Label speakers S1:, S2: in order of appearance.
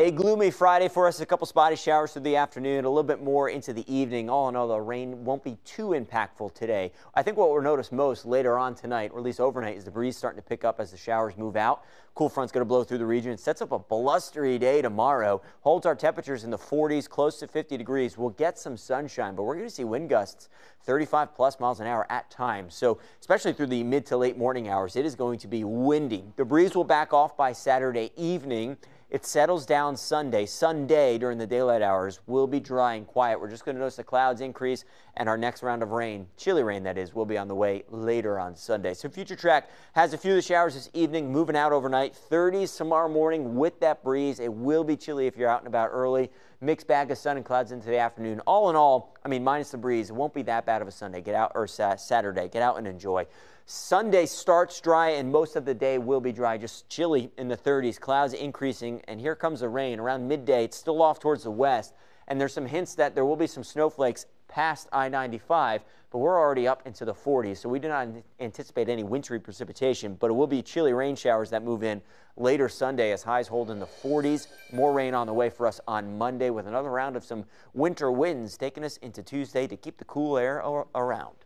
S1: A gloomy Friday for us. A couple spotty showers through the afternoon, a little bit more into the evening. All in all, the rain won't be too impactful today. I think what we'll notice most later on tonight, or at least overnight, is the breeze starting to pick up as the showers move out. Cool front's going to blow through the region. Sets up a blustery day tomorrow. Holds our temperatures in the 40s, close to 50 degrees. We'll get some sunshine, but we're going to see wind gusts 35 plus miles an hour at times. So especially through the mid to late morning hours, it is going to be windy. The breeze will back off by Saturday evening. It settles down Sunday. Sunday during the daylight hours will be dry and quiet. We're just going to notice the clouds increase and our next round of rain, chilly rain that is, will be on the way later on Sunday. So Future Track has a few of the showers this evening, moving out overnight. 30s tomorrow morning with that breeze. It will be chilly if you're out and about early. Mixed bag of sun and clouds into the afternoon. All in all, I mean, minus the breeze, it won't be that bad of a Sunday. Get out or Saturday. Get out and enjoy. Sunday starts dry and most of the day will be dry, just chilly in the 30s, clouds increasing, and here comes the rain. Around midday, it's still off towards the west, and there's some hints that there will be some snowflakes past I-95, but we're already up into the 40s, so we do not anticipate any wintry precipitation, but it will be chilly rain showers that move in later Sunday as highs hold in the 40s. More rain on the way for us on Monday with another round of some winter winds taking us into Tuesday to keep the cool air around.